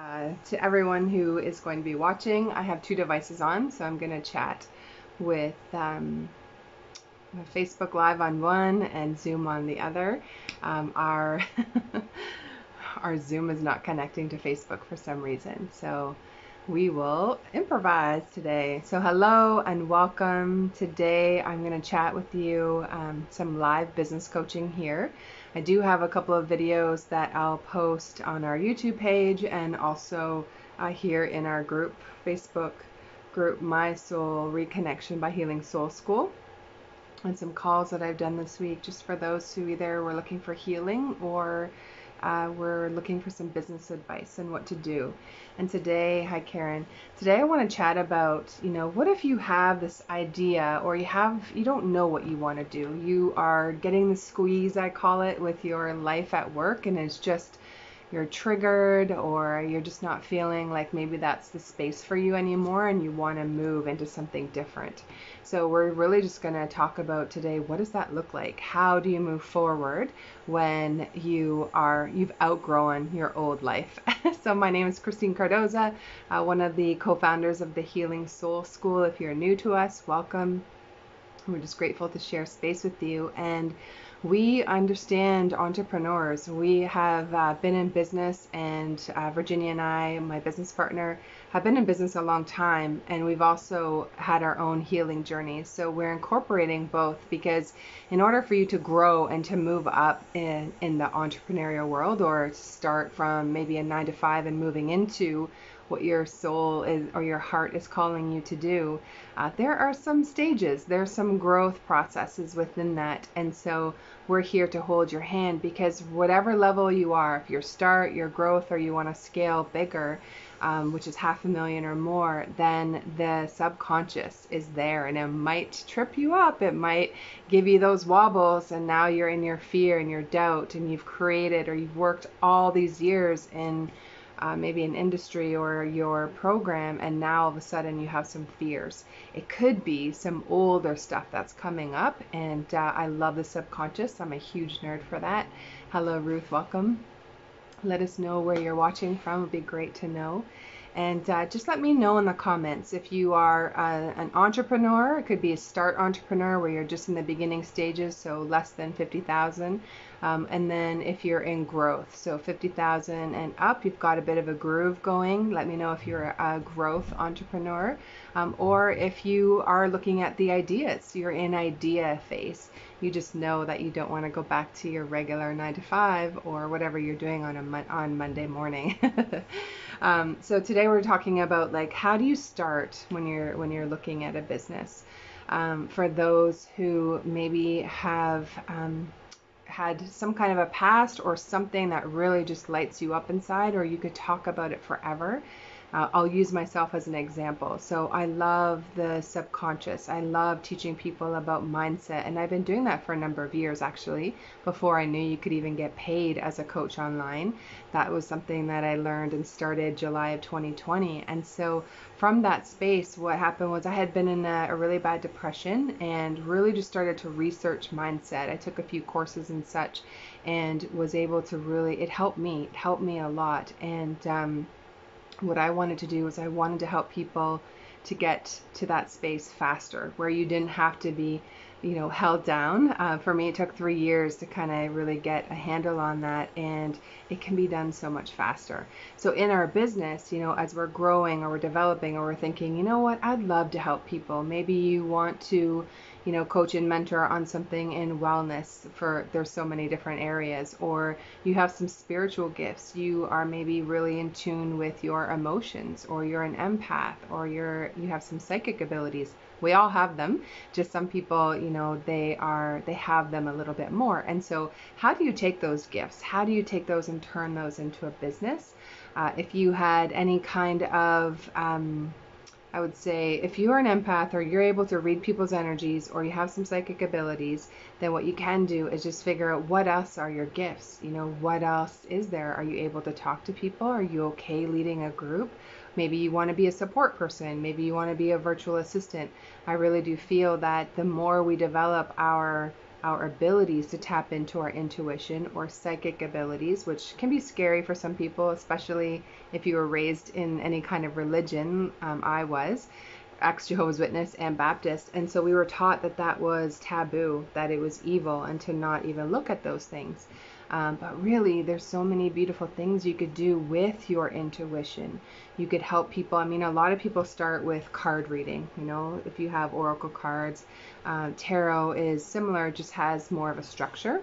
Uh, to everyone who is going to be watching, I have two devices on, so I'm going to chat with um, Facebook Live on one and Zoom on the other. Um, our our Zoom is not connecting to Facebook for some reason, so we will improvise today. So hello and welcome. Today I'm going to chat with you um, some live business coaching here. I do have a couple of videos that I'll post on our YouTube page and also uh, here in our group, Facebook group, My Soul Reconnection by Healing Soul School. And some calls that I've done this week just for those who either were looking for healing or uh, we're looking for some business advice and what to do. And today, hi Karen. Today I want to chat about, you know, what if you have this idea or you have you don't know what you want to do. You are getting the squeeze, I call it, with your life at work and it's just you're triggered or you're just not feeling like maybe that's the space for you anymore and you want to move into something different. So we're really just going to talk about today what does that look like? How do you move forward when you are you've outgrown your old life? so my name is Christine Cardoza, uh, one of the co-founders of the Healing Soul School. If you're new to us, welcome. We're just grateful to share space with you and we understand entrepreneurs. We have uh, been in business, and uh, Virginia and I, my business partner, have been in business a long time, and we've also had our own healing journeys. So we're incorporating both because, in order for you to grow and to move up in, in the entrepreneurial world, or start from maybe a nine to five and moving into what your soul is or your heart is calling you to do, uh, there are some stages, there's some growth processes within that. And so we're here to hold your hand because whatever level you are, if you're start, your growth, or you want to scale bigger, um, which is half a million or more, then the subconscious is there and it might trip you up. It might give you those wobbles, and now you're in your fear and your doubt, and you've created or you've worked all these years in uh, maybe an industry or your program, and now all of a sudden you have some fears. It could be some older stuff that's coming up, and uh, I love the subconscious. I'm a huge nerd for that. Hello, Ruth. Welcome. Let us know where you're watching from. It would be great to know. And uh, just let me know in the comments if you are uh, an entrepreneur. It could be a start entrepreneur where you're just in the beginning stages, so less than 50,000. Um, and then if you're in growth, so 50,000 and up, you've got a bit of a groove going. Let me know if you're a growth entrepreneur um, or if you are looking at the ideas, you're in idea phase. You just know that you don't want to go back to your regular nine to five or whatever you're doing on a on Monday morning. um, so today we're talking about like how do you start when you're when you're looking at a business. Um, for those who maybe have um, had some kind of a past or something that really just lights you up inside, or you could talk about it forever. Uh, I'll use myself as an example. So I love the subconscious. I love teaching people about mindset, and I've been doing that for a number of years actually. Before I knew you could even get paid as a coach online, that was something that I learned and started July of 2020. And so from that space, what happened was I had been in a, a really bad depression and really just started to research mindset. I took a few courses and such, and was able to really. It helped me. It helped me a lot, and um, what I wanted to do was I wanted to help people to get to that space faster, where you didn't have to be, you know, held down. Uh, for me, it took three years to kind of really get a handle on that, and it can be done so much faster. So in our business, you know, as we're growing or we're developing or we're thinking, you know what, I'd love to help people. Maybe you want to you know, coach and mentor on something in wellness for there's so many different areas, or you have some spiritual gifts. You are maybe really in tune with your emotions, or you're an empath, or you're you have some psychic abilities. We all have them. Just some people, you know, they are they have them a little bit more. And so, how do you take those gifts? How do you take those and turn those into a business? Uh, if you had any kind of um, I would say if you are an empath or you're able to read people's energies or you have some psychic abilities, then what you can do is just figure out what else are your gifts. You know, what else is there? Are you able to talk to people? Are you okay leading a group? Maybe you want to be a support person. Maybe you want to be a virtual assistant. I really do feel that the more we develop our our abilities to tap into our intuition or psychic abilities, which can be scary for some people, especially if you were raised in any kind of religion. Um, I was ex Jehovah's Witness and Baptist. And so we were taught that that was taboo, that it was evil, and to not even look at those things. Um, but really, there's so many beautiful things you could do with your intuition. You could help people. I mean, a lot of people start with card reading. You know, if you have oracle cards, uh, tarot is similar, just has more of a structure.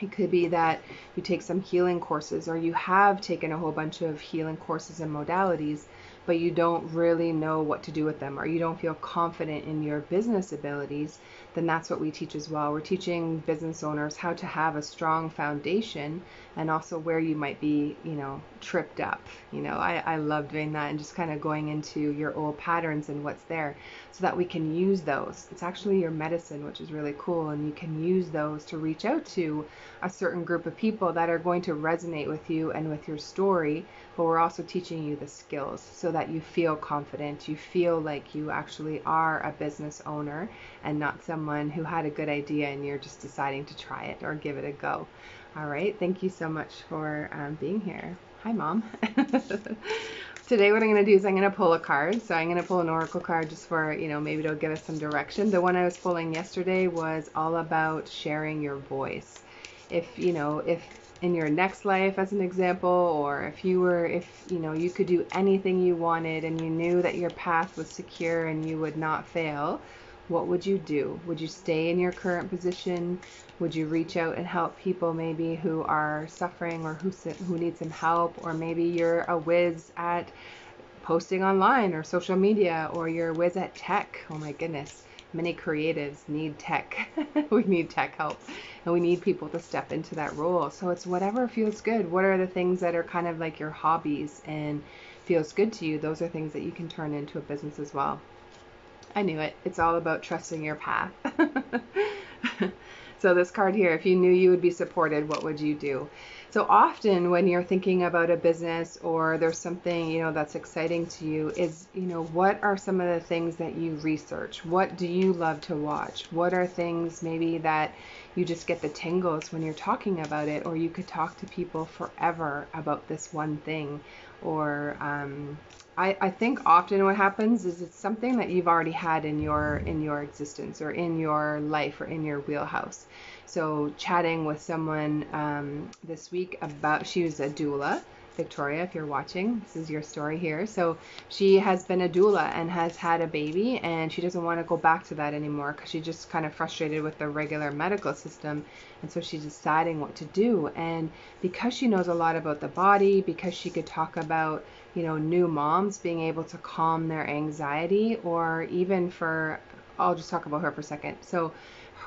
It could be that you take some healing courses or you have taken a whole bunch of healing courses and modalities but you don't really know what to do with them or you don't feel confident in your business abilities, then that's what we teach as well. We're teaching business owners how to have a strong foundation and also where you might be, you know, tripped up. You know, I, I love doing that and just kind of going into your old patterns and what's there so that we can use those. It's actually your medicine, which is really cool, and you can use those to reach out to a certain group of people that are going to resonate with you and with your story. But we're also teaching you the skills so that you feel confident, you feel like you actually are a business owner and not someone who had a good idea and you're just deciding to try it or give it a go. All right, thank you so much for um, being here. Hi, Mom. Today, what I'm going to do is I'm going to pull a card. So I'm going to pull an oracle card just for, you know, maybe it'll give us some direction. The one I was pulling yesterday was all about sharing your voice. If, you know, if in your next life as an example or if you were if you know you could do anything you wanted and you knew that your path was secure and you would not fail what would you do? Would you stay in your current position? Would you reach out and help people maybe who are suffering or who who need some help? Or maybe you're a whiz at posting online or social media or you're a whiz at tech. Oh my goodness many creatives need tech. we need tech help and we need people to step into that role. So it's whatever feels good. What are the things that are kind of like your hobbies and feels good to you? Those are things that you can turn into a business as well. I knew it. It's all about trusting your path. so this card here, if you knew you would be supported, what would you do? So often when you're thinking about a business or there's something, you know, that's exciting to you is, you know, what are some of the things that you research? What do you love to watch? What are things maybe that you just get the tingles when you're talking about it or you could talk to people forever about this one thing or um, I, I think often what happens is it's something that you've already had in your in your existence or in your life or in your wheelhouse. So chatting with someone um, this week about she was a doula. Victoria, if you're watching, this is your story here. So she has been a doula and has had a baby, and she doesn't want to go back to that anymore because she's just kind of frustrated with the regular medical system. And so she's deciding what to do. And because she knows a lot about the body, because she could talk about you know, new moms being able to calm their anxiety or even for, I'll just talk about her for a second. So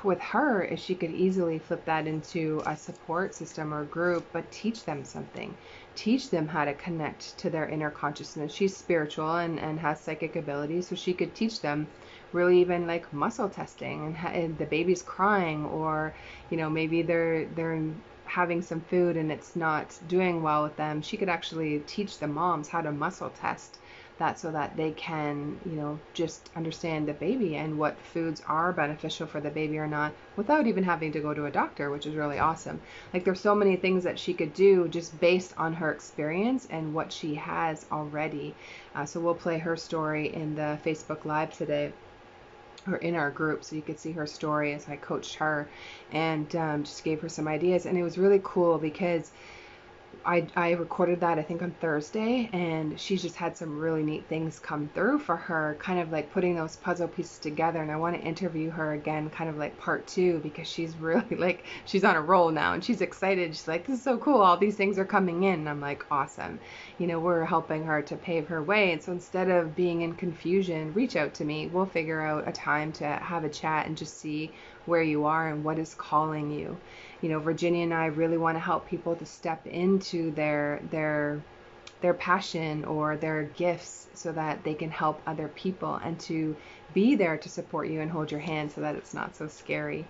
with her is she could easily flip that into a support system or group, but teach them something. Teach them how to connect to their inner consciousness. She's spiritual and, and has psychic abilities, so she could teach them really even like muscle testing and, and the baby's crying or you know maybe they're they're having some food and it's not doing well with them, she could actually teach the moms how to muscle test that so that they can, you know, just understand the baby and what foods are beneficial for the baby or not without even having to go to a doctor, which is really awesome. Like there's so many things that she could do just based on her experience and what she has already. Uh, so we'll play her story in the Facebook Live today or in our group so you could see her story as I coached her and um, just gave her some ideas. And it was really cool because I, I recorded that I think on Thursday, and she's just had some really neat things come through for her, kind of like putting those puzzle pieces together. And I want to interview her again, kind of like part two, because she's really like she's on a roll now, and she's excited. She's like, "This is so cool! All these things are coming in." And I'm like, "Awesome!" You know, we're helping her to pave her way. And so instead of being in confusion, reach out to me. We'll figure out a time to have a chat and just see where you are and what is calling you you know, Virginia and I really want to help people to step into their their their passion or their gifts so that they can help other people and to be there to support you and hold your hand so that it's not so scary.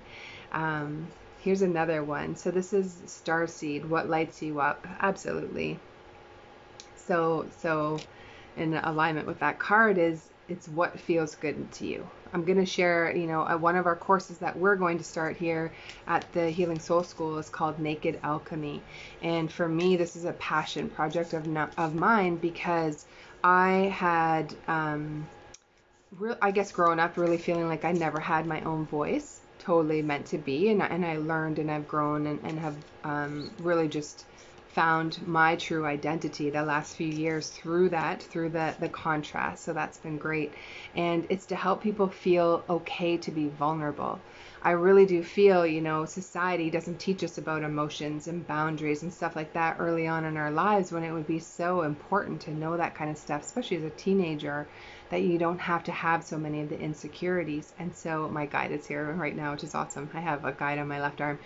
Um, here's another one. So this is Starseed. What lights you up? Absolutely. So so in alignment with that card is it's what feels good to you. I'm going to share, you know, one of our courses that we're going to start here at the Healing Soul School is called Naked Alchemy. And for me, this is a passion project of, of mine because I had, um, re- I guess, growing up really feeling like I never had my own voice, totally meant to be. And, and I learned and I've grown and, and have um, really just found my true identity the last few years through that, through the, the contrast. So that's been great. And it's to help people feel okay to be vulnerable. I really do feel, you know, society doesn't teach us about emotions and boundaries and stuff like that early on in our lives when it would be so important to know that kind of stuff, especially as a teenager, that you don't have to have so many of the insecurities. And so my guide is here right now, which is awesome. I have a guide on my left arm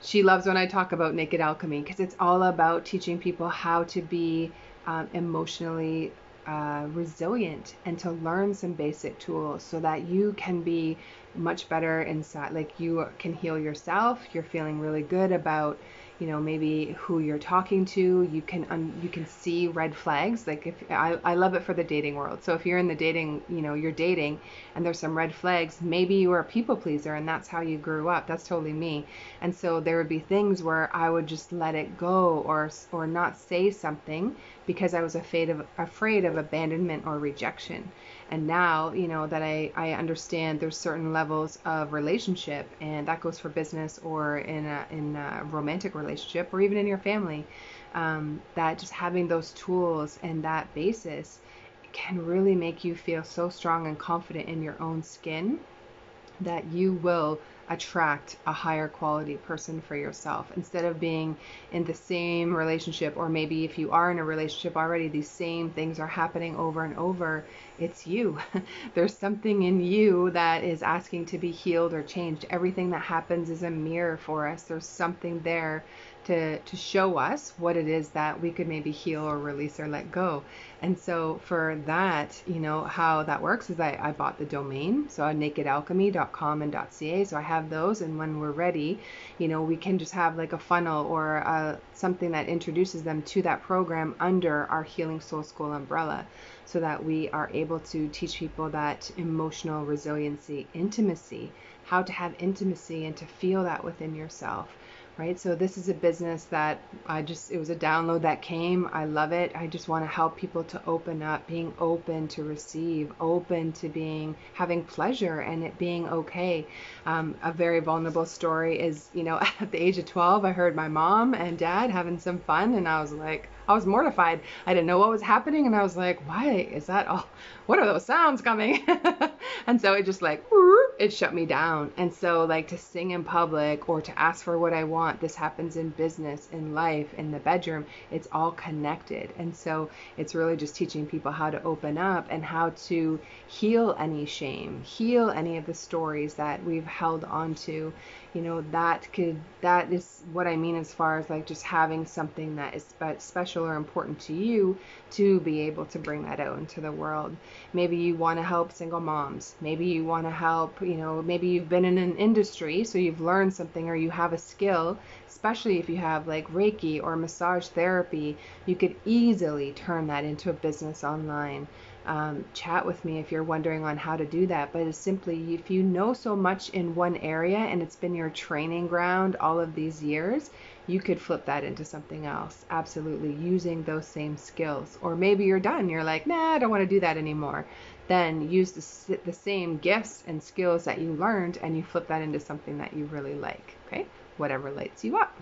she loves when I talk about naked alchemy because it's all about teaching people how to be um, emotionally uh, resilient and to learn some basic tools so that you can be much better inside. Like you can heal yourself. You're feeling really good about you know maybe who you're talking to you can you can see red flags. Like if I, I love it for the dating world. So if you're in the dating you know you're dating and there's some red flags maybe you are a people pleaser and that's how you grew up. That's totally me. And so there would be things where I would just let it go or or not say something because I was afraid of afraid of abandonment or rejection and now you know that I, I understand there's certain levels of relationship and that goes for business or in a, in a romantic relationship or even in your family um, that just having those tools and that basis can really make you feel so strong and confident in your own skin that you will attract a higher quality person for yourself. Instead of being in the same relationship or maybe if you are in a relationship already these same things are happening over and over it's you. There's something in you that is asking to be healed or changed. Everything that happens is a mirror for us. There's something there to to show us what it is that we could maybe heal or release or let go. And so for that, you know, how that works is I, I bought the domain, so nakedalchemy.com and .ca. So I have those, and when we're ready, you know, we can just have like a funnel or uh, something that introduces them to that program under our Healing Soul School umbrella so that we are able to teach people that emotional resiliency, intimacy, how to have intimacy and to feel that within yourself right? So this is a business that I just it was a download that came. I love it. I just want to help people to open up, being open to receive, open to being having pleasure and it being okay. Um, a very vulnerable story is, you know, at the age of 12, I heard my mom and dad having some fun and I was like, I was mortified. I didn't know what was happening, and I was like, "Why is that all? What are those sounds coming?" and so it just like it shut me down. And so like to sing in public or to ask for what I want, this happens in business, in life, in the bedroom. It's all connected. And so it's really just teaching people how to open up and how to heal any shame, heal any of the stories that we've held onto you know that could that is what i mean as far as like just having something that is spe- special or important to you to be able to bring that out into the world. Maybe you want to help single moms. Maybe you want to help you know maybe you've been in an industry so you've learned something or you have a skill especially if you have like reiki or massage therapy you could easily turn that into a business online um, chat with me if you're wondering on how to do that. But it's simply if you know so much in one area and it's been your training ground all of these years, you could flip that into something else. Absolutely, using those same skills. Or maybe you're done. You're like, nah, I don't want to do that anymore. Then use the, the same gifts and skills that you learned and you flip that into something that you really like. Okay, whatever lights you up.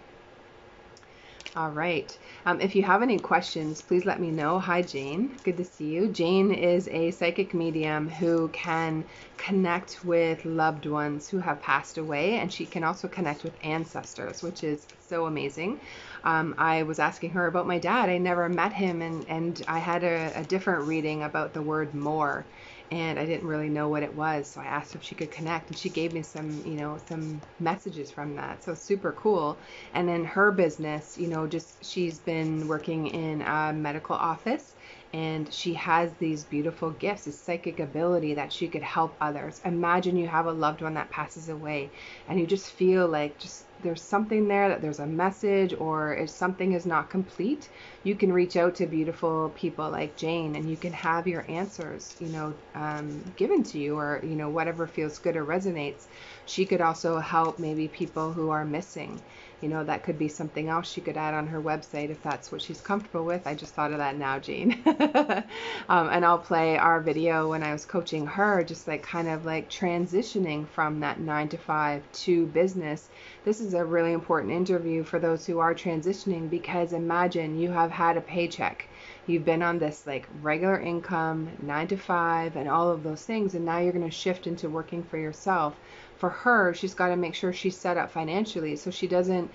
All right. Um, if you have any questions, please let me know. Hi, Jane. Good to see you. Jane is a psychic medium who can connect with loved ones who have passed away, and she can also connect with ancestors, which is so amazing. Um, I was asking her about my dad. I never met him, and, and I had a, a different reading about the word more and I didn't really know what it was. So I asked if she could connect, and she gave me some, you know, some messages from that. So super cool. And then her business, you know, just she's been working in a medical office and she has these beautiful gifts, this psychic ability that she could help others. Imagine you have a loved one that passes away and you just feel like just there's something there that there's a message or if something is not complete, you can reach out to beautiful people like Jane and you can have your answers, you know, um, given to you or, you know, whatever feels good or resonates. She could also help maybe people who are missing you know, that could be something else she could add on her website if that's what she's comfortable with. I just thought of that now, Jean. um, and I'll play our video when I was coaching her, just like kind of like transitioning from that nine to five to business. This is a really important interview for those who are transitioning because imagine you have had a paycheck you've been on this like regular income, nine to five, and all of those things, and now you're going to shift into working for yourself for her, she's got to make sure she's set up financially so she doesn't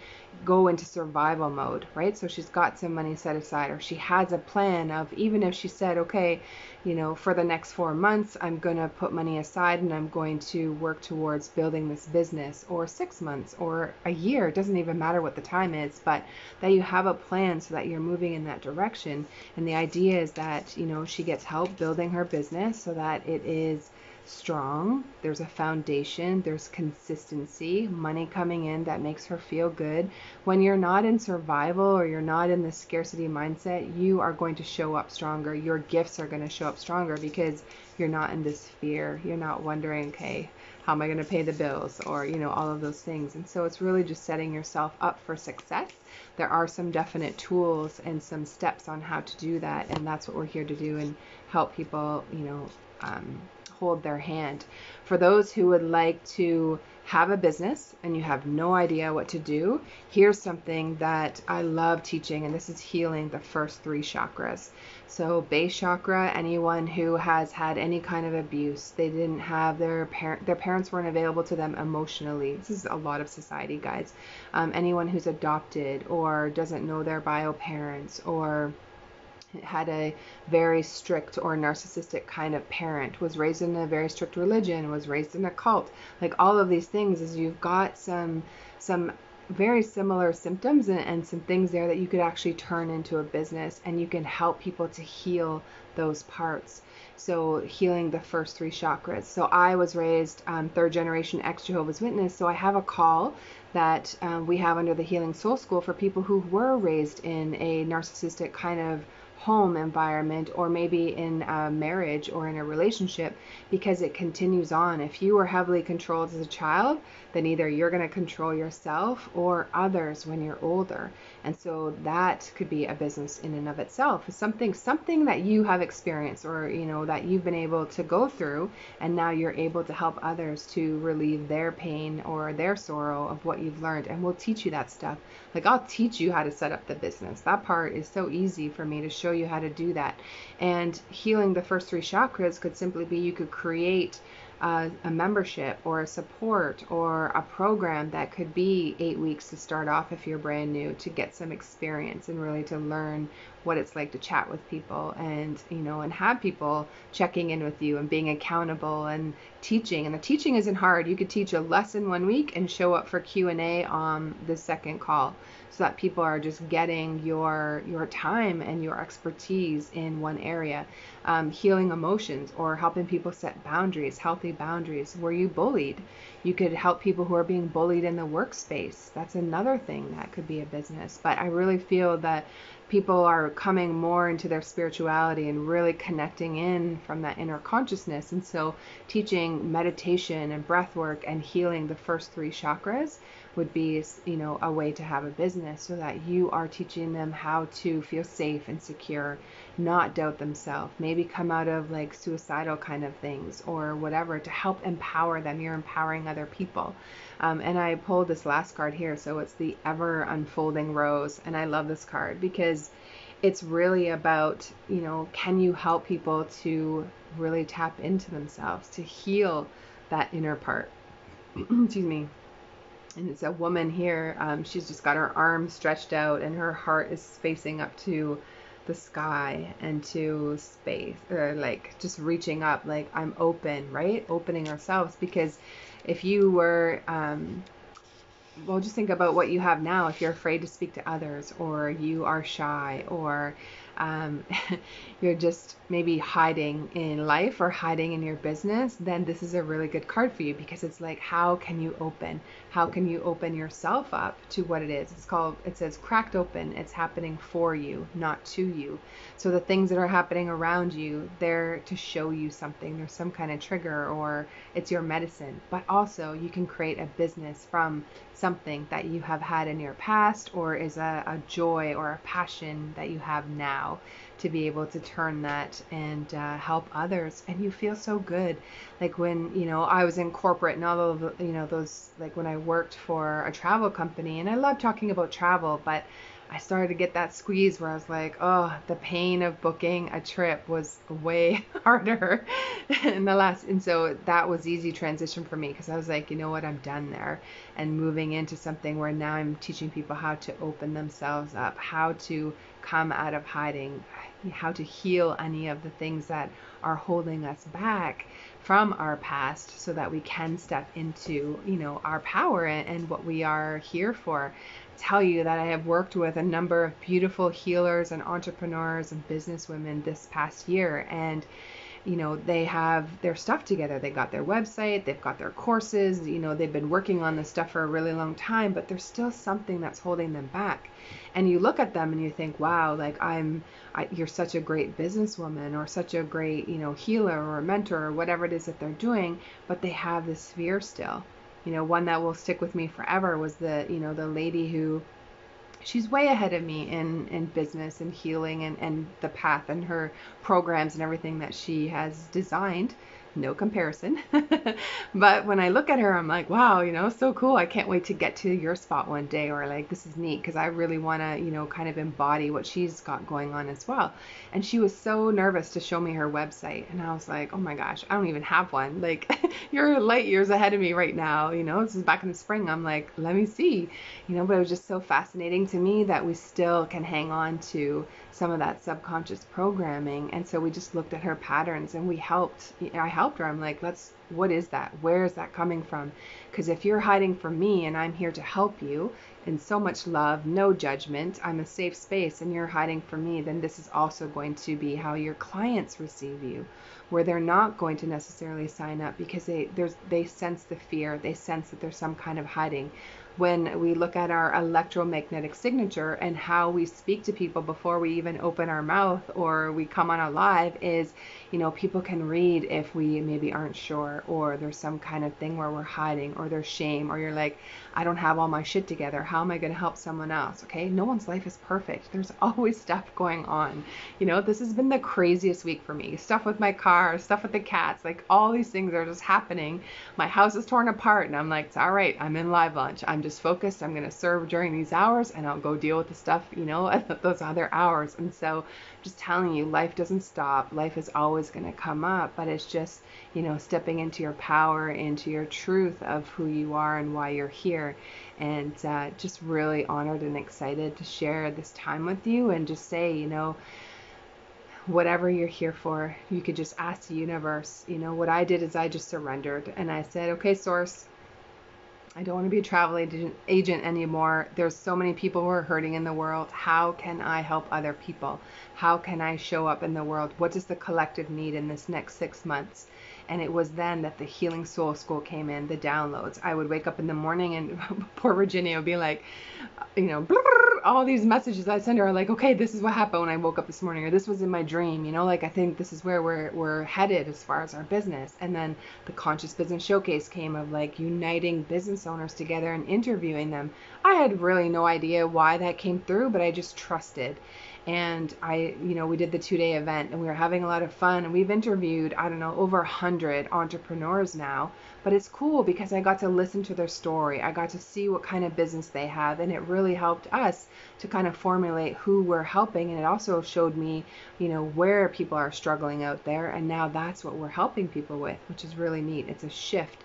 go into survival mode, right? So she's got some money set aside, or she has a plan of even if she said, okay, you know, for the next four months, I'm going to put money aside and I'm going to work towards building this business, or six months, or a year. It doesn't even matter what the time is, but that you have a plan so that you're moving in that direction. And the idea is that, you know, she gets help building her business so that it is strong, there's a foundation, there's consistency, money coming in that makes her feel good. When you're not in survival or you're not in the scarcity mindset, you are going to show up stronger. Your gifts are going to show up stronger because you're not in this fear. You're not wondering, okay, how am I going to pay the bills or, you know, all of those things. And so it's really just setting yourself up for success. There are some definite tools and some steps on how to do that. And that's what we're here to do and help people, you know, um, hold their hand. For those who would like to have a business and you have no idea what to do, here's something that I love teaching, and this is healing the first three chakras. So, base chakra, anyone who has had any kind of abuse, they didn't have their parent, their parents weren't available to them emotionally. This is a lot of society, guys. Um, anyone who's adopted or doesn't know their bio parents or had a very strict or narcissistic kind of parent, was raised in a very strict religion, was raised in a cult. Like all of these things is you've got some some very similar symptoms and, and some things there that you could actually turn into a business and you can help people to heal those parts. So healing the first three chakras. So I was raised um, third generation ex Jehovah's Witness. So I have a call that um, we have under the Healing Soul School for people who were raised in a narcissistic kind of home environment or maybe in a marriage or in a relationship because it continues on. If you were heavily controlled as a child, then either you're going to control yourself or others when you're older. And so that could be a business in and of itself. Something something that you have experienced or you know that you've been able to go through and now you're able to help others to relieve their pain or their sorrow of what you've learned and we'll teach you that stuff. Like I'll teach you how to set up the business. That part is so easy for me to show you how to do that. And healing the first three chakras could simply be you could create a, a membership or a support or a program that could be eight weeks to start off if you're brand new to get some experience and really to learn what it's like to chat with people and you know and have people checking in with you and being accountable and teaching. And the teaching isn't hard. You could teach a lesson one week and show up for q&a on the second call so that people are just getting your your time and your expertise in one area. Um, healing emotions or helping people set boundaries healthy boundaries. Were you bullied? You could help people who are being bullied in the workspace. That's another thing that could be a business. But i really feel that people are coming more into their spirituality and really connecting in from that inner consciousness. And so, teaching meditation and breath work and healing the first three chakras would be, you know, a way to have a business so that you are teaching them how to feel safe and secure, not doubt themselves, maybe come out of like suicidal kind of things or whatever to help empower them. You're empowering other people. Um, and I pulled this last card here, so it's the ever unfolding rose, and I love this card because it's really about, you know, can you help people to really tap into themselves, to heal that inner part. Excuse me. And it's a woman here. Um, she's just got her arms stretched out, and her heart is facing up to the sky and to space, or like just reaching up, like I'm open, right? Opening ourselves because if you were um, well just think about what you have now if you're afraid to speak to others or you are shy or um, you're just maybe hiding in life or hiding in your business, then this is a really good card for you because it's like, how can you open? How can you open yourself up to what it is? It's called, it says cracked open. It's happening for you, not to you. So the things that are happening around you, they're to show you something. There's some kind of trigger or it's your medicine. But also, you can create a business from something that you have had in your past or is a, a joy or a passion that you have now to be able to turn that and uh, help others and you feel so good like when you know i was in corporate and all of you know those like when i worked for a travel company and i love talking about travel but I started to get that squeeze where I was like, oh, the pain of booking a trip was way harder in the last. And so that was easy transition for me because I was like, you know what, I'm done there. And moving into something where now I'm teaching people how to open themselves up, how to come out of hiding, how to heal any of the things that are holding us back from our past so that we can step into you know our power and, what we are here for tell you that I have worked with a number of beautiful healers and entrepreneurs and businesswomen this past year. And, you know, they have their stuff together. They've got their website, they've got their courses, you know, they've been working on this stuff for a really long time, but there's still something that's holding them back. And you look at them and you think, wow, like I'm, I, you're such a great businesswoman or such a great, you know, healer or mentor or whatever it is that they're doing, but they have this fear still you know, one that will stick with me forever was the, you know, the lady who she's way ahead of me in in business and healing and and the path and her programs and everything that she has designed no comparison. but when I look at her, I'm like, wow, you know, so cool. I can't wait to get to your spot one day, or like, this is neat because I really want to, you know, kind of embody what she's got going on as well. And she was so nervous to show me her website. And I was like, oh my gosh, I don't even have one. Like, you're light years ahead of me right now. You know, this is back in the spring. I'm like, let me see, you know, but it was just so fascinating to me that we still can hang on to some of that subconscious programming. And so we just looked at her patterns and we helped. I helped her. I'm like, let's, what is that? Where is that coming from? Because if you're hiding from me and I'm here to help you in so much love, no judgment, I'm a safe space and you're hiding from me, then this is also going to be how your clients receive you where they're not going to necessarily sign up because they there's they sense the fear they sense that there's some kind of hiding when we look at our electromagnetic signature and how we speak to people before we even open our mouth or we come on a live is, you know, people can read if we maybe aren't sure or there's some kind of thing where we're hiding or there's shame or you're like, I don't have all my shit together. How am I going to help someone else? Okay. No one's life is perfect. There's always stuff going on. You know, this has been the craziest week for me. Stuff with my car, stuff with the cats, like all these things are just happening. My house is torn apart and I'm like, it's all right. I'm in live lunch. I'm just focused. I'm going to serve during these hours and I'll go deal with the stuff, you know, those other hours. And so, just telling you, life doesn't stop. Life is always going to come up, but it's just, you know, stepping into your power, into your truth of who you are and why you're here. And uh, just really honored and excited to share this time with you and just say, you know, whatever you're here for, you could just ask the universe. You know, what I did is I just surrendered and I said, okay, source, I don't want to be a travel agent, agent anymore. There's so many people who are hurting in the world. How can I help other people? How can I show up in the world? What does the collective need in this next six months? And it was then that the Healing Soul School came in, the downloads. I would wake up in the morning and poor Virginia would be like, you know, all these messages I send her are like, okay, this is what happened when I woke up this morning, or this was in my dream, you know, like I think this is where we're we're headed as far as our business. And then the Conscious Business Showcase came of like uniting business owners together and interviewing them. I had really no idea why that came through, but I just trusted and I, you know, we did the two day event and we were having a lot of fun. And we've interviewed, I don't know, over a hundred entrepreneurs now. But it's cool because I got to listen to their story. I got to see what kind of business they have. And it really helped us to kind of formulate who we're helping. And it also showed me, you know, where people are struggling out there. And now that's what we're helping people with, which is really neat. It's a shift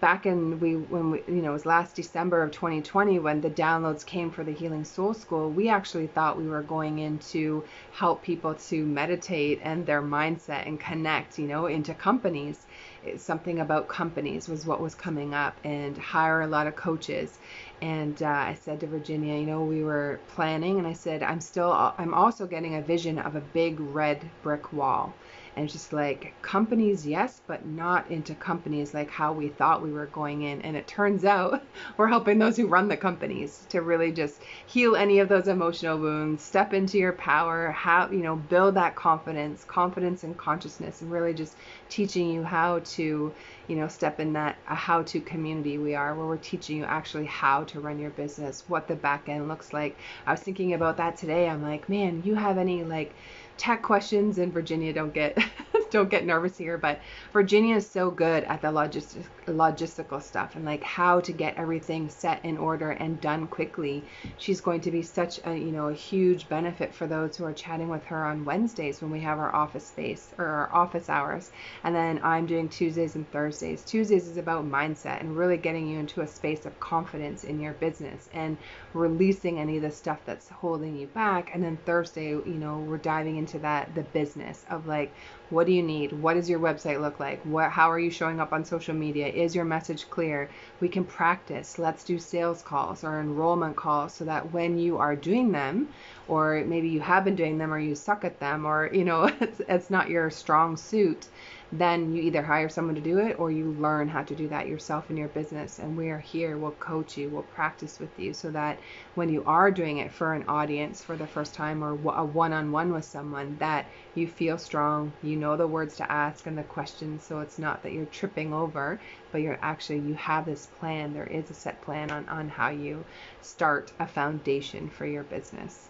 back in we when we you know it was last December of 2020 when the downloads came for the Healing Soul School, we actually thought we were going in to help people to meditate and their mindset and connect, you know, into companies. It's something about companies was what was coming up and hire a lot of coaches. And uh, I said to Virginia, you know, we were planning, and I said, I'm still, I'm also getting a vision of a big red brick wall. And it's just like companies yes but not into companies like how we thought we were going in. And it turns out we're helping those who run the companies to really just heal any of those emotional wounds step into your power how you know build that confidence confidence and consciousness and really just teaching you how to you know step in that a how to community we are where we're teaching you actually how to run your business what the back end looks like. I was thinking about that today. I'm like man you have any like tech questions in Virginia don't get don't get nervous here, but Virginia is so good at the logistic, logistical stuff and like how to get everything set in order and done quickly. She's going to be such a you know a huge benefit for those who are chatting with her on Wednesdays when we have our office space or our office hours, and then I'm doing Tuesdays and Thursdays. Tuesdays is about mindset and really getting you into a space of confidence in your business and releasing any of the stuff that's holding you back. And then Thursday, you know, we're diving into that the business of like what do you need? What does your website look like? What how are you showing up on social media? Is your message clear? We can practice. Let's do sales calls or enrollment calls so that when you are doing them or maybe you have been doing them or you suck at them or you know it's it's not your strong suit then you either hire someone to do it or you learn how to do that yourself in your business. And we are here, we'll coach you, we'll practice with you so that when you are doing it for an audience for the first time or a one on one with someone, that you feel strong, you know the words to ask and the questions. So it's not that you're tripping over, but you're actually, you have this plan. There is a set plan on, on how you start a foundation for your business.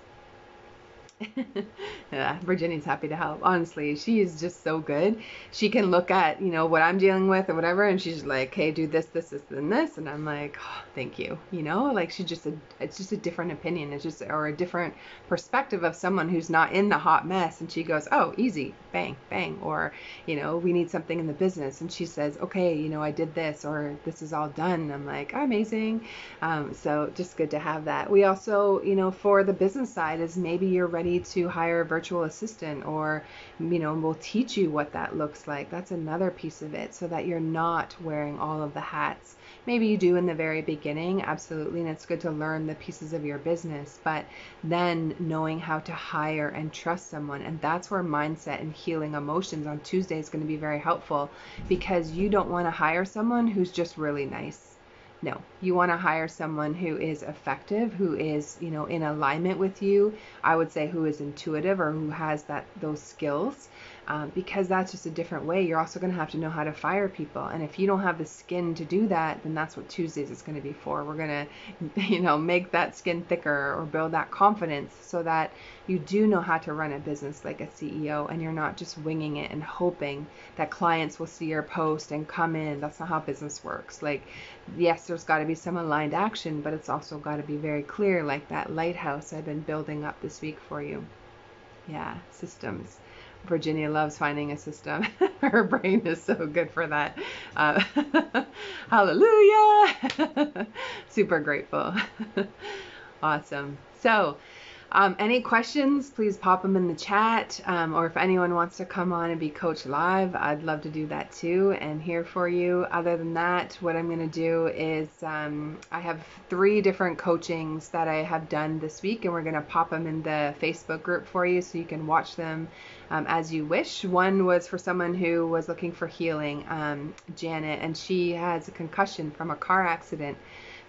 Yeah, Virginia's happy to help. Honestly, she is just so good. She can look at, you know, what I'm dealing with or whatever, and she's like, hey, do this, this, this, and this. And I'm like, oh, thank you. You know, like she just a, it's just a different opinion. It's just, or a different perspective of someone who's not in the hot mess. And she goes, oh, easy, bang, bang. Or, you know, we need something in the business. And she says, okay, you know, I did this, or this is all done. And I'm like, amazing. Um, so just good to have that. We also, you know, for the business side is maybe you're ready ready to hire a virtual assistant or you know we'll teach you what that looks like. That's another piece of it so that you're not wearing all of the hats. Maybe you do in the very beginning absolutely and it's good to learn the pieces of your business but then knowing how to hire and trust someone and that's where mindset and healing emotions on tuesday is going to be very helpful because you don't want to hire someone who's just really nice no, you want to hire someone who is effective, who is, you know, in alignment with you. I would say who is intuitive or who has that those skills um, because that's just a different way. You're also going to have to know how to fire people. And if you don't have the skin to do that, then that's what Tuesdays is going to be for. We're going to, you know, make that skin thicker or build that confidence so that you do know how to run a business like a CEO and you're not just winging it and hoping that clients will see your post and come in. That's not how business works. Like, yes, there's got to be some aligned action, but it's also got to be very clear, like that lighthouse I've been building up this week for you. Yeah, systems. Virginia loves finding a system. Her brain is so good for that. Uh, hallelujah! Super grateful. awesome. So, um, any questions, please pop them in the chat. Um, or if anyone wants to come on and be coached live, I'd love to do that too and here for you. Other than that, what I'm going to do is um, I have three different coachings that I have done this week, and we're going to pop them in the Facebook group for you so you can watch them um, as you wish. One was for someone who was looking for healing, um, Janet, and she has a concussion from a car accident.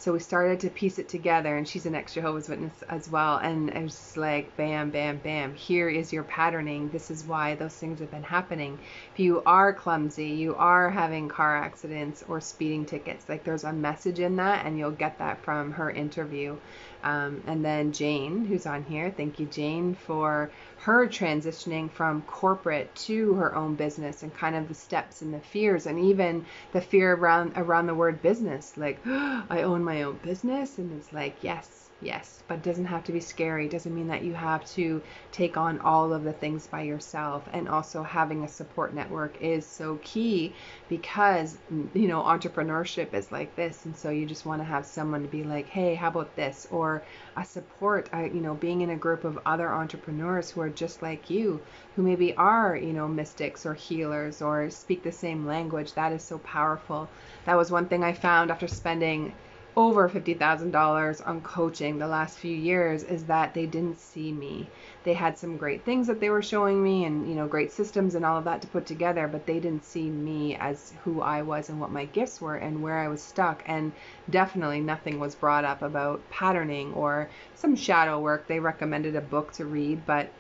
So we started to piece it together, and she's an ex Jehovah's Witness as well. And it was just like, bam, bam, bam. Here is your patterning. This is why those things have been happening. If you are clumsy, you are having car accidents or speeding tickets, like there's a message in that, and you'll get that from her interview. Um, and then Jane, who's on here, thank you, Jane, for her transitioning from corporate to her own business and kind of the steps and the fears and even the fear around around the word business. Like oh, I own my own business. And it's like yes Yes, but it doesn't have to be scary. It doesn't mean that you have to take on all of the things by yourself. And also having a support network is so key because, you know, entrepreneurship is like this. And so you just want to have someone to be like, hey, how about this? Or a support, uh, you know, being in a group of other entrepreneurs who are just like you, who maybe are, you know, mystics or healers or speak the same language. That is so powerful. That was one thing I found after spending over $50,000 on coaching the last few years is that they didn't see me. They had some great things that they were showing me and, you know, great systems and all of that to put together, but they didn't see me as who I was and what my gifts were and where I was stuck. And definitely nothing was brought up about patterning or some shadow work. They recommended a book to read, but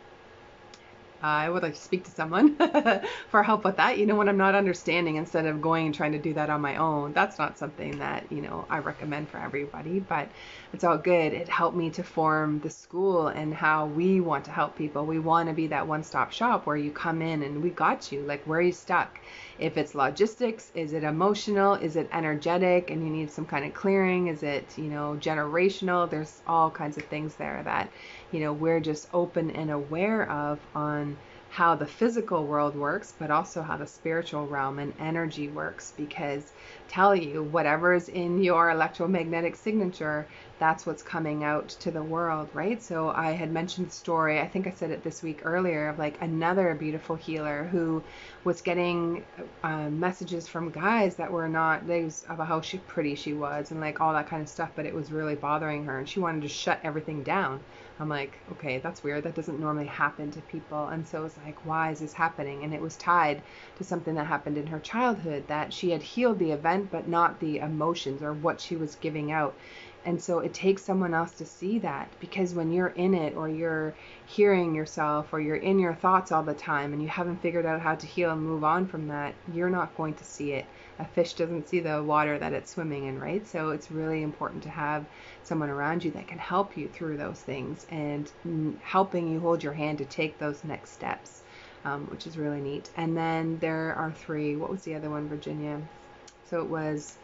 I would like to speak to someone for help with that. You know, when I'm not understanding, instead of going and trying to do that on my own, that's not something that, you know, I recommend for everybody, but it's all good. It helped me to form the school and how we want to help people. We want to be that one stop shop where you come in and we got you. Like, where are you stuck? If it's logistics, is it emotional? Is it energetic and you need some kind of clearing? Is it, you know, generational? There's all kinds of things there that you know, we're just open and aware of on how the physical world works, but also how the spiritual realm and energy works. Because tell you, whatever is in your electromagnetic signature, that's what's coming out to the world, right? So I had mentioned the story, I think I said it this week earlier, of like another beautiful healer who was getting uh, messages from guys that were not, they was about how she pretty she was and like all that kind of stuff, but it was really bothering her and she wanted to shut everything down I'm like, okay, that's weird. That doesn't normally happen to people. And so it's like, why is this happening? And it was tied to something that happened in her childhood that she had healed the event, but not the emotions or what she was giving out. And so it takes someone else to see that because when you're in it or you're hearing yourself or you're in your thoughts all the time and you haven't figured out how to heal and move on from that, you're not going to see it. A fish doesn't see the water that it's swimming in, right? So it's really important to have someone around you that can help you through those things and helping you hold your hand to take those next steps, um, which is really neat. And then there are three. What was the other one, Virginia? So it was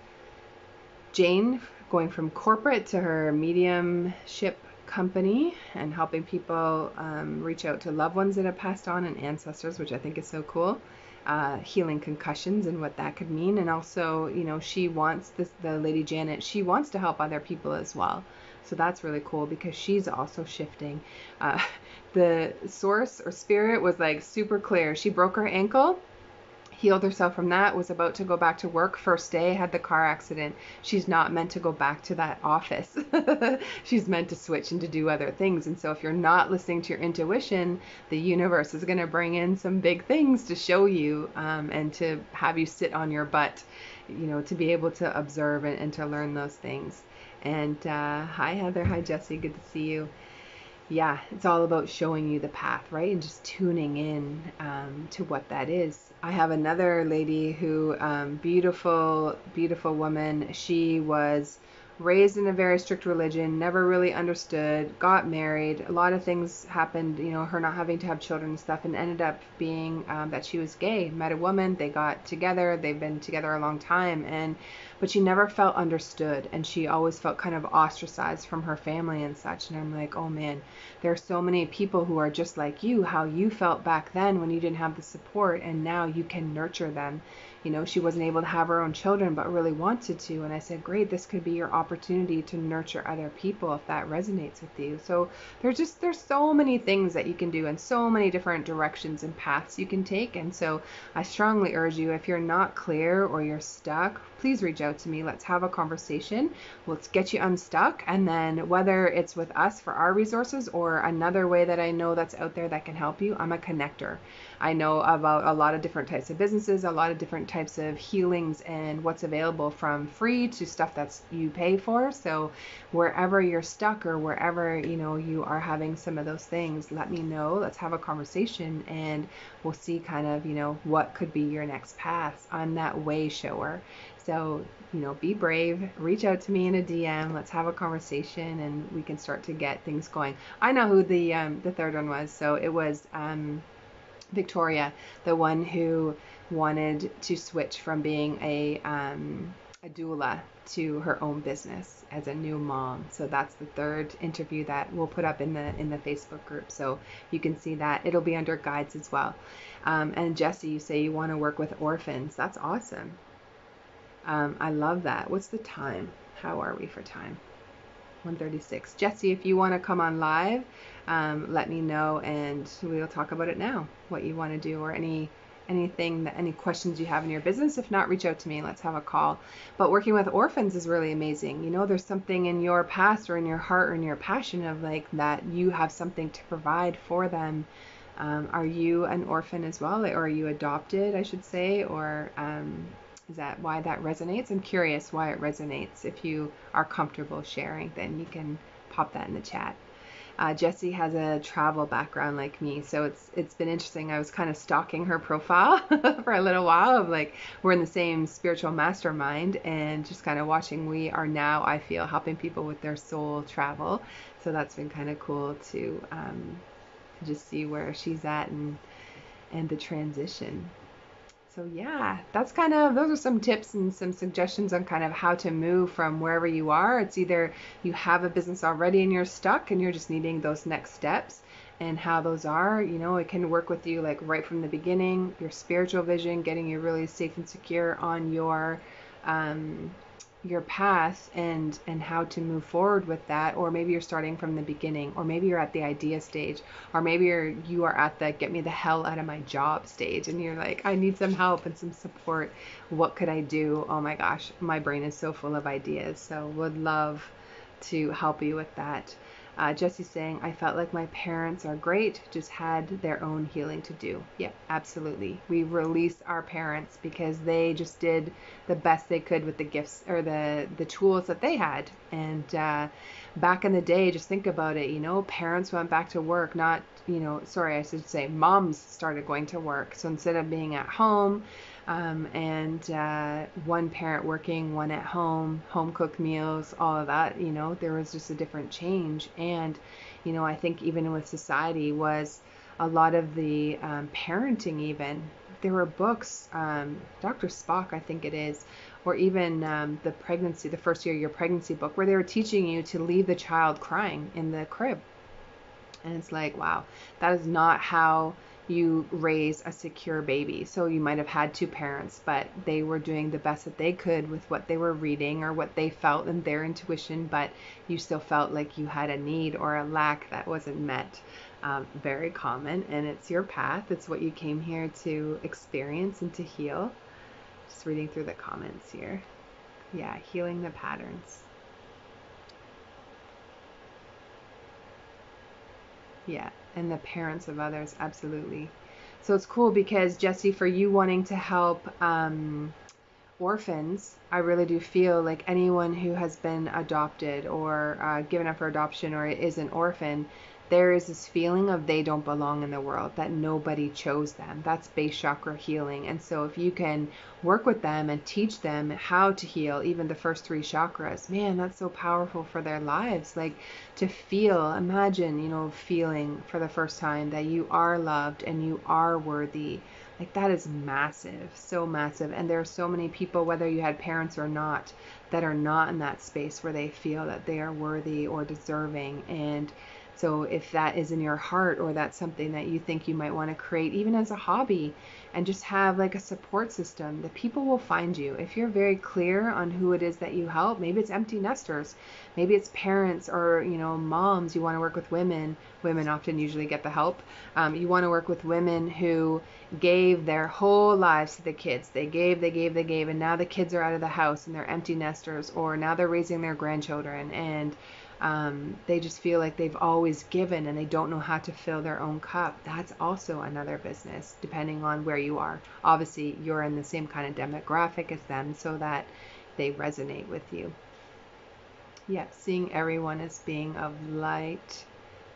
Jane going from corporate to her mediumship company and helping people um, reach out to loved ones that have passed on and ancestors, which I think is so cool. Uh, healing concussions and what that could mean, and also, you know, she wants this. The lady Janet, she wants to help other people as well. So that's really cool because she's also shifting. Uh, the source or spirit was like super clear. She broke her ankle healed herself from that, was about to go back to work. First day, had the car accident. She's not meant to go back to that office. She's meant to switch and to do other things. And so, if you're not listening to your intuition, the universe is going to bring in some big things to show you um, and to have you sit on your butt, you know, to be able to observe and, and to learn those things. And uh, hi, Heather. Hi, Jesse. Good to see you yeah, it's all about showing you the path, right? And just tuning in um, to what that is. I have another lady who, um, beautiful, beautiful woman. She was raised in a very strict religion, never really understood, got married. A lot of things happened, you know, her not having to have children and stuff, and ended up being um, that she was gay. Met a woman, they got together, they've been together a long time, and but she never felt understood, and she always felt kind of ostracized from her family and such. And I'm like, oh man, there are so many people who are just like you, how you felt back then when you didn't have the support, and now you can nurture them you know, she wasn't able to have her own children but really wanted to. And I said, Great, this could be your opportunity to nurture other people if that resonates with you. So there's just there's so many things that you can do and so many different directions and paths you can take. And so I strongly urge you if you're not clear or you're stuck, please reach out to me. Let's have a conversation. Let's get you unstuck. And then whether it's with us for our resources or another way that I know that's out there that can help you, I'm a connector. I know about a lot of different types of businesses, a lot of different types of healings, and what's available from free to stuff that's you pay for. So wherever you're stuck or wherever you know you are having some of those things, let me know. Let's have a conversation, and we'll see kind of you know what could be your next path. I'm that way shower. So, you know, be brave, reach out to me in a DM, let's have a conversation and we can start to get things going. I know who the um, the third one was. So it was um, Victoria, the one who wanted to switch from being a um, a doula to her own business as a new mom. So that's the third interview that we'll put up in the in the Facebook group. So you can see that it'll be under guides as well. Um, and Jesse, you say you want to work with orphans. That's awesome. Um, I love that. What's the time? How are we for time? 136. Jesse, if you want to come on live, um, let me know and we'll talk about it now. What you want to do or any anything that any questions you have in your business. If not, reach out to me. Let's have a call. But working with orphans is really amazing. You know, there's something in your past or in your heart or in your passion of like that you have something to provide for them. Um, are you an orphan as well, or are you adopted, I should say, or um, is that why that resonates? I'm curious why it resonates. If you are comfortable sharing, then you can pop that in the chat. Uh, Jesse has a travel background like me, so it's it's been interesting. I was kind of stalking her profile for a little while of like we're in the same spiritual mastermind and just kind of watching. We are now, I feel, helping people with their soul travel, so that's been kind of cool to um, to just see where she's at and and the transition so yeah, that's kind of those are some tips and some suggestions on kind of how to move from wherever you are. It's either you have a business already and you're stuck and you're just needing those next steps and how those are, you know, it can work with you like right from the beginning, your spiritual vision, getting you really safe and secure on your um, your path and and how to move forward with that or maybe you're starting from the beginning or maybe you're at the idea stage or maybe you're you are at the get me the hell out of my job stage and you're like I need some help and some support. What could I do? Oh my gosh my brain is so full of ideas. So would love to help you with that uh, Jesse's saying, I felt like my parents are great, just had their own healing to do. Yeah, absolutely. We release our parents because they just did the best they could with the gifts or the, the tools that they had. And uh, back in the day, just think about it, you know, parents went back to work, not, you know, sorry, I should say moms started going to work. So instead of being at home, um, and uh, one parent working, one at home, home cooked meals, all of that, you know, there was just a different change. And, you know, I think even with society was a lot of the um, parenting, even. There were books, um, Dr. Spock, I think it is, or even um, the pregnancy, the first year of your pregnancy book, where they were teaching you to leave the child crying in the crib. And it's like, wow, that is not how you raise a secure baby. So you might have had two parents, but they were doing the best that they could with what they were reading or what they felt in their intuition, but you still felt like you had a need or a lack that wasn't met. Um, very common, and it's your path. It's what you came here to experience and to heal. Just reading through the comments here. Yeah, healing the patterns. Yeah, and the parents of others, absolutely. So it's cool because Jesse, for you wanting to help um, orphans, I really do feel like anyone who has been adopted or uh, given up for adoption or is an orphan, there is this feeling of they don't belong in the world, that nobody chose them. That's base chakra healing. And so if you can work with them and teach them how to heal even the first three chakras, man, that's so powerful for their lives. Like to feel, imagine, you know, feeling for the first time that you are loved and you are worthy. Like that is massive, so massive. And there are so many people, whether you had parents or not, that are not in that space where they feel that they are worthy or deserving. And so if that is in your heart or that's something that you think you might want to create even as a hobby and just have like a support system, the people will find you. If you're very clear on who it is that you help, maybe it's empty nesters, maybe it's parents or, you know, moms, you want to work with women. Women often usually get the help. Um, you want to work with women who gave their whole lives to the kids. They gave, they gave, they gave, and now the kids are out of the house and they're empty nesters or now they're raising their grandchildren and um, they just feel like they've always given and they don't know how to fill their own cup. That's also another business, depending on where you are. Obviously, you're in the same kind of demographic as them so that they resonate with you. Yeah, seeing everyone as being of light.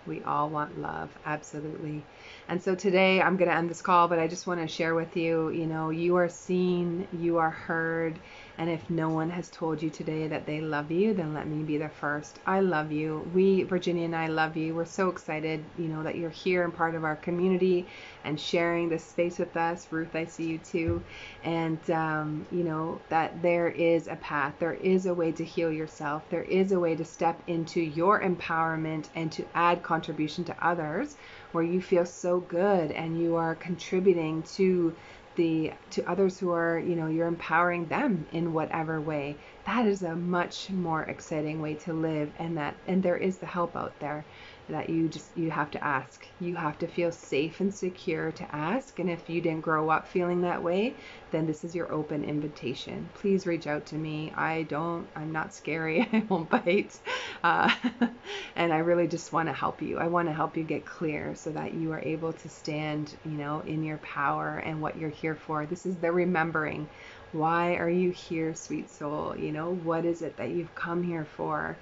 We all want love, absolutely. And so today I'm going to end this call, but I just want to share with you, you know, you are seen, you are heard, And if no one has told you today that they love you, then let me be the first. I love you. We, Virginia and I, love you. We're so excited, you know, that you're here and part of our community and sharing this space with us. Ruth, I see you too. And, um, you know, that there is a path, there is a way to heal yourself, there is a way to step into your empowerment and to add contribution to others where you feel so good and you are contributing to the to others who are you know you're empowering them in whatever way. That is a much more exciting way to live and that and there is the help out there that you just you have to ask. You have to feel safe and secure to ask. And if you didn't grow up feeling that way, then this is your open invitation. Please reach out to me. I don't. I'm not scary. I won't bite. Uh, and I really just want to help you. I want to help you get clear so that you are able to stand, you know, in your power and what you're here for. This is the remembering. Why are you here, sweet soul? You know, what is it that you've come here for?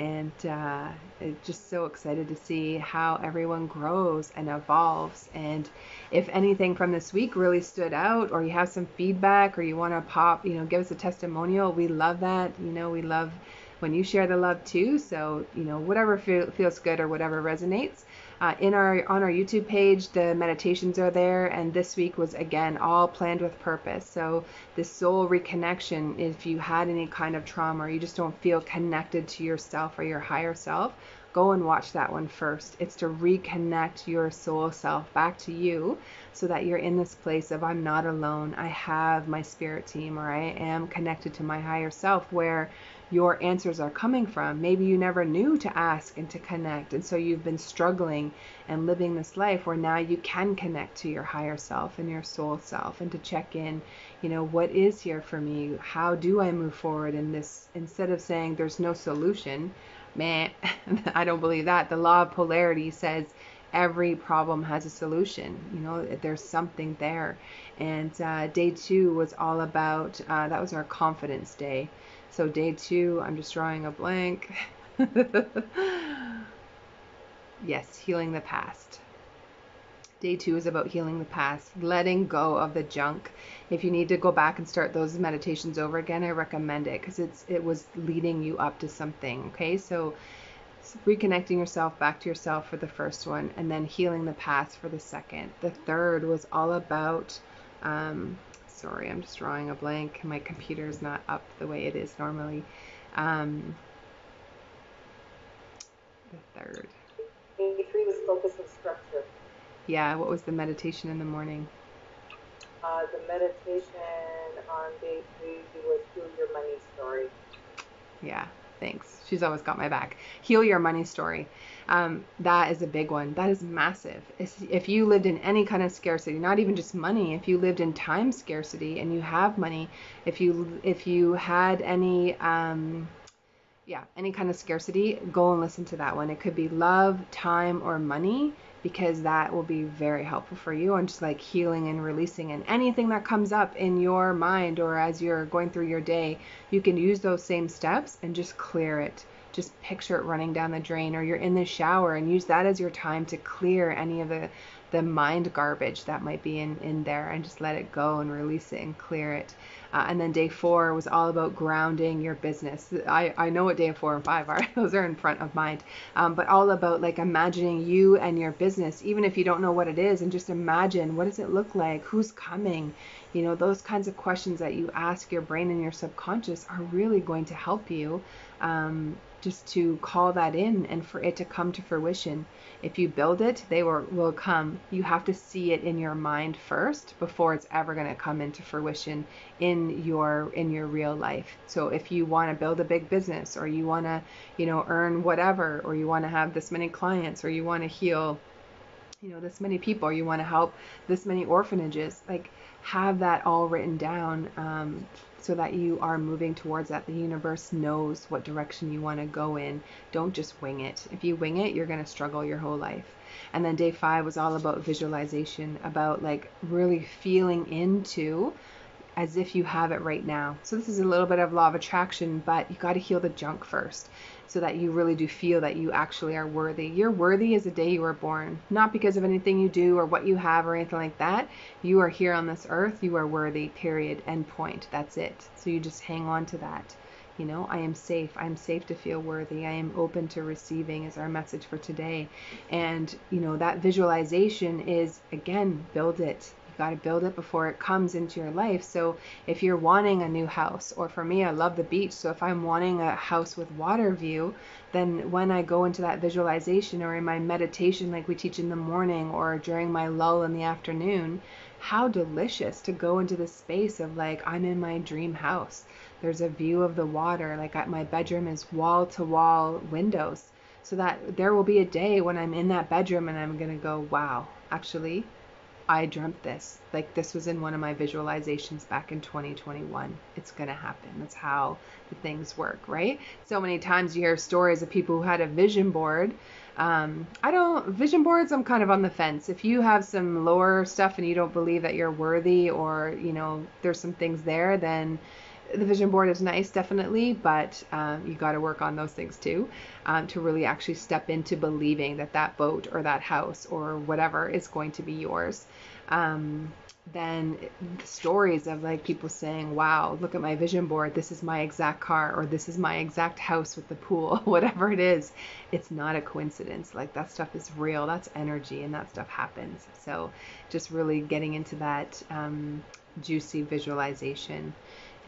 And uh, just so excited to see how everyone grows and evolves. And if anything from this week really stood out, or you have some feedback, or you want to pop, you know, give us a testimonial, we love that. You know, we love when you share the love too. So, you know, whatever feel, feels good or whatever resonates. Uh, in our on our YouTube page, the meditations are there, and this week was again all planned with purpose. So the soul reconnection, if you had any kind of trauma or you just don't feel connected to yourself or your higher self, go and watch that one first. It's to reconnect your soul self back to you so that you're in this place of I'm not alone. I have my spirit team or I am connected to my higher self where your answers are coming from. Maybe you never knew to ask and to connect. And so you've been struggling and living this life where now you can connect to your higher self and your soul self and to check in, you know, what is here for me? How do I move forward in this? Instead of saying there's no solution, man, I don't believe that. The law of polarity says every problem has a solution. You know, there's something there. And uh, day two was all about, uh, that was our confidence day. So day two, I'm just drawing a blank. yes, healing the past. Day two is about healing the past, letting go of the junk. If you need to go back and start those meditations over again, I recommend it because it's it was leading you up to something. Okay, so reconnecting yourself back to yourself for the first one, and then healing the past for the second. The third was all about um, sorry, I'm just drawing a blank. My computer is not up the way it is normally. Um, the third. Day three was focus and structure. Yeah, what was the meditation in the morning? Uh, the meditation on day three was Heal Your Money Story. Yeah, thanks. She's always got my back. Heal Your Money Story um, that is a big one. That is massive. If you lived in any kind of scarcity, not even just money, if you lived in time scarcity and you have money, if you if you had any um, yeah any kind of scarcity, go and listen to that one. It could be love, time, or money because that will be very helpful for you on just like healing and releasing and anything that comes up in your mind or as you're going through your day you can use those same steps and just clear it. Just picture it running down the drain or you're in the shower and use that as your time to clear any of the the mind garbage that might be in in there and just let it go and release it and clear it. Uh, and then day four was all about grounding your business. I i know what day four and five are. Those are in front of mind. Um, but all about like imagining you and your business even if you don't know what it is and just imagine what does it look like? Who's coming? You know those kinds of questions that you ask your brain and your subconscious are really going to help you um, just to call that in and for it to come to fruition. If you build it, they will, will come. You have to see it in your mind first before it's ever going to come into fruition in your in your real life. So if you want to build a big business or you want to, you know, earn whatever or you want to have this many clients or you want to heal you know this many people or you want to help this many orphanages like have that all written down um, so that you are moving towards that. The universe knows what direction you want to go in. Don't just wing it. If you wing it, you're going to struggle your whole life. And then day five was all about visualization, about like really feeling into as if you have it right now. So this is a little bit of law of attraction, but you got to heal the junk first so that you really do feel that you actually are worthy. You're worthy as the day you were born, not because of anything you do or what you have or anything like that. You are here on this earth, you are worthy, period, end point. That's it. So you just hang on to that. You know, I am safe. I'm safe to feel worthy. I am open to receiving, is our message for today. And, you know, that visualization is, again, build it got to build it before it comes into your life. So if you're wanting a new house, or for me, I love the beach. So if I'm wanting a house with water view, then when I go into that visualization or in my meditation, like we teach in the morning or during my lull in the afternoon, how delicious to go into the space of like, I'm in my dream house. There's a view of the water. Like at my bedroom is wall to wall windows. So that there will be a day when I'm in that bedroom and I'm going to go, wow, actually, I dreamt this. Like this was in one of my visualizations back in 2021. It's going to happen. That's how the things work, right? So many times you hear stories of people who had a vision board. Um, I don't, vision boards, I'm kind of on the fence. If you have some lower stuff and you don't believe that you're worthy or, you know, there's some things there, then the vision board is nice, definitely, but um, you got to work on those things too um, to really actually step into believing that that boat or that house or whatever is going to be yours. Um, then the stories of like people saying, wow, look at my vision board. This is my exact car or this is my exact house with the pool, whatever it is. It's not a coincidence. Like that stuff is real. That's energy and that stuff happens. So just really getting into that um, juicy visualization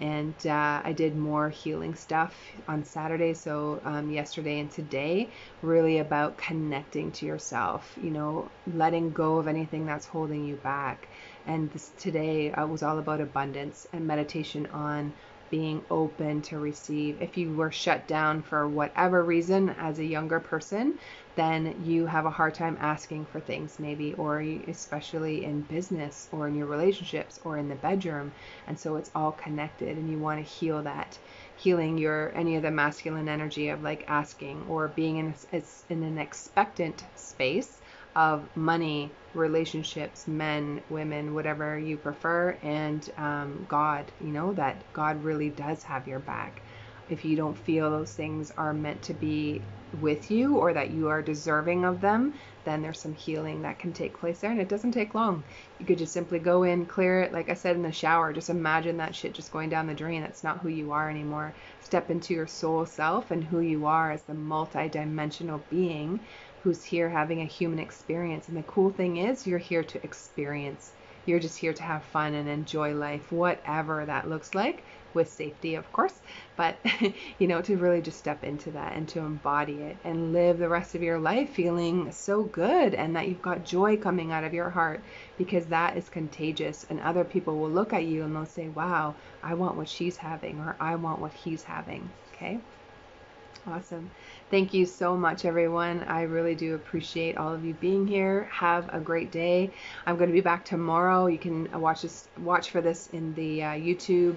and uh, I did more healing stuff on Saturday. So um, yesterday and today, really about connecting to yourself. You know, letting go of anything that's holding you back. And this today uh, was all about abundance and meditation on being open to receive. If you were shut down for whatever reason as a younger person, then you have a hard time asking for things, maybe, or especially in business or in your relationships or in the bedroom. And so it's all connected, and you want to heal that. Healing your any of the masculine energy of like asking or being in, in an expectant space of money, relationships, men, women, whatever you prefer, and um, God. You know that God really does have your back. If you don't feel those things are meant to be with you or that you are deserving of them, then there's some healing that can take place there. And it doesn't take long. You could just simply go in, clear it, like I said in the shower. Just imagine that shit just going down the drain. That's not who you are anymore. Step into your soul self and who you are as the multi-dimensional being who's here having a human experience. And the cool thing is, you're here to experience. You're just here to have fun and enjoy life, whatever that looks like with safety, of course, but you know, to really just step into that and to embody it and live the rest of your life feeling so good and that you've got joy coming out of your heart because that is contagious and other people will look at you and they'll say, "Wow, I want what she's having or I want what he's having." Okay? Awesome. Thank you so much, everyone. I really do appreciate all of you being here. Have a great day. I'm going to be back tomorrow. You can watch this, watch for this in the uh, YouTube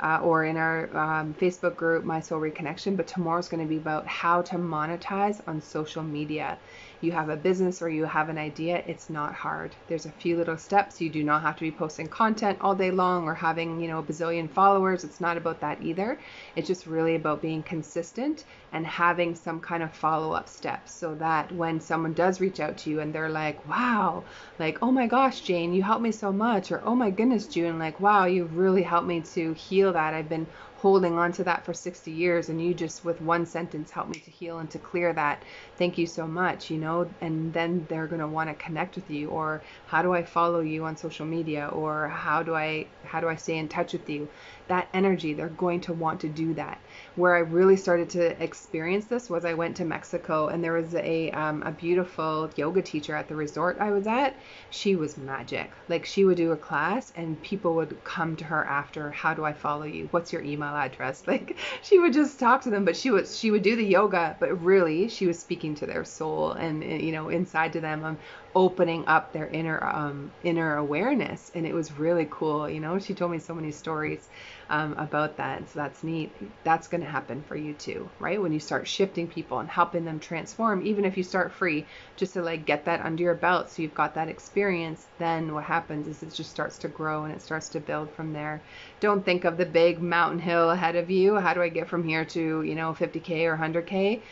uh, or in our um, Facebook group, My Soul Reconnection. But tomorrow is going to be about how to monetize on social media you have a business or you have an idea, it's not hard. There's a few little steps. You do not have to be posting content all day long or having, you know, a bazillion followers. It's not about that either. It's just really about being consistent and having some kind of follow up steps so that when someone does reach out to you and they're like, wow, like, oh my gosh, Jane, you helped me so much, or oh my goodness, June, like, wow, you really helped me to heal that. I've been holding on to that for 60 years and you just with one sentence help me to heal and to clear that thank you so much you know and then they're going to want to connect with you or how do i follow you on social media or how do i how do i stay in touch with you that energy they're going to want to do that where I really started to experience this was I went to Mexico and there was a um, a beautiful yoga teacher at the resort I was at. She was magic. Like she would do a class and people would come to her after. How do I follow you? What's your email address? Like she would just talk to them, but she would she would do the yoga, but really she was speaking to their soul and you know inside to them. Um, opening up their inner um, inner awareness and it was really cool. You know she told me so many stories um, about that so that's neat. That's going to happen for you too right? When you start shifting people and helping them transform even if you start free just to like get that under your belt so you've got that experience then what happens is it just starts to grow and it starts to build from there. Don't think of the big mountain hill ahead of you. How do i get from here to you know 50k or 100k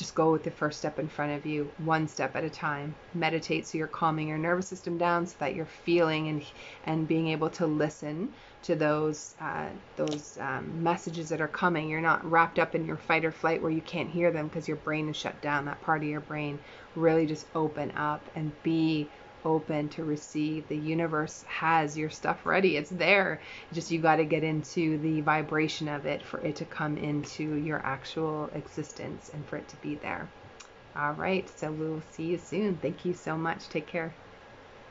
just go with the first step in front of you, one step at a time. Meditate so you're calming your nervous system down so that you're feeling and and being able to listen to those uh, those um, messages that are coming. You're not wrapped up in your fight or flight where you can't hear them because your brain is shut down. That part of your brain really just open up and be open to receive. The universe has your stuff ready. It's there. Just you got to get into the vibration of it for it to come into your actual existence and for it to be there. All right. So we'll see you soon. Thank you so much. Take care.